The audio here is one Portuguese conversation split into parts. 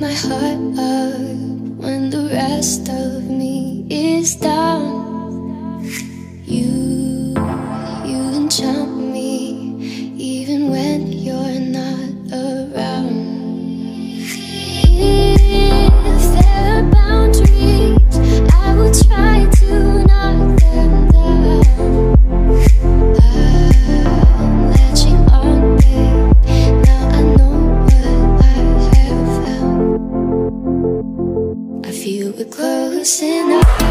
my heart up when the rest of me is down. dancing.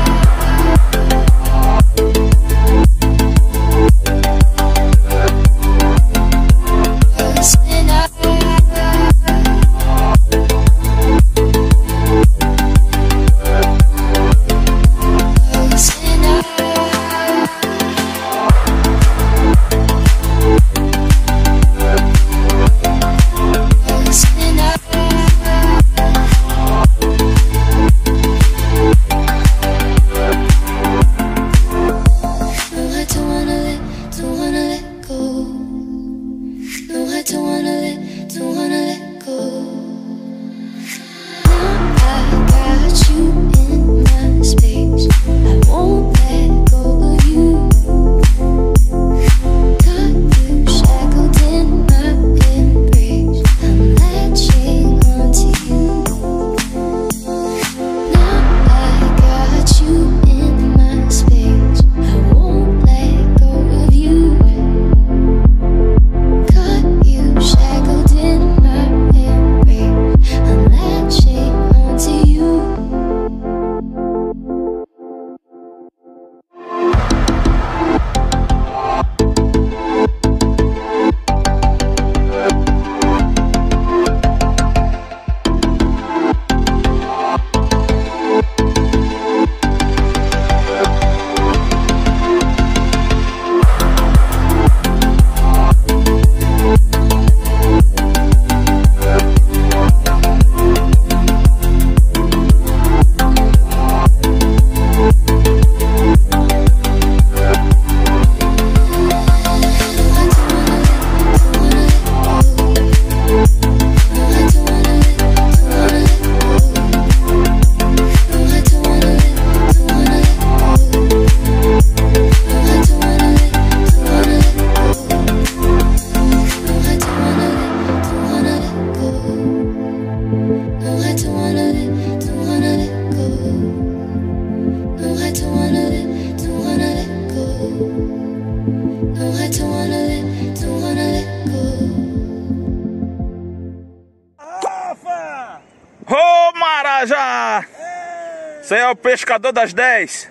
Você é o pescador das 10.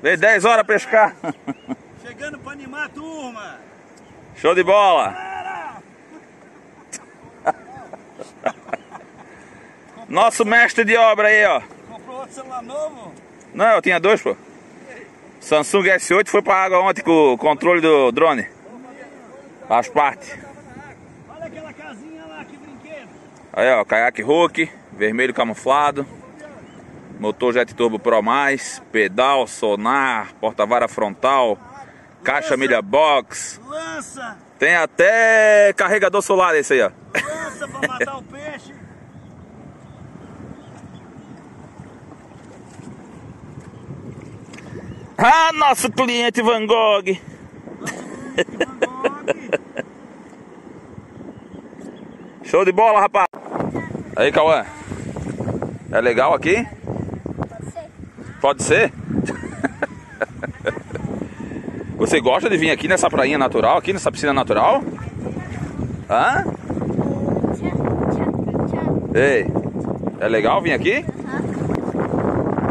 Veio 10 horas pescar. Chegando pra animar a turma! Show de bola! Nosso mestre de obra aí, ó. Comprou outro celular novo? Não, eu tinha dois, pô. Samsung S8 foi pra água ontem com o controle do drone. As partes. Olha aquela casinha lá, que brinquedo! Aí, ó, caiaque Hulk, vermelho camuflado. Motor Jet Turbo Pro+, pedal, sonar, porta-vara frontal, caixa milha box. Lança! Tem até carregador solar esse aí, ó. Lança pra matar o peixe! Ah, nosso cliente Van Gogh. Show de bola, rapaz. Aí, Cauã. É legal aqui? Pode ser. Você gosta de vir aqui nessa prainha natural, aqui nessa piscina natural? Hã? Ei, é legal vir aqui?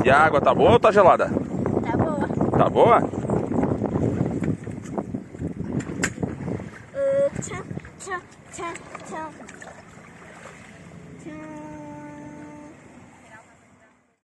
E a água tá boa ou tá gelada? Tá boa. Tá boa? Uh, tchau, tchau, tchau, tchau.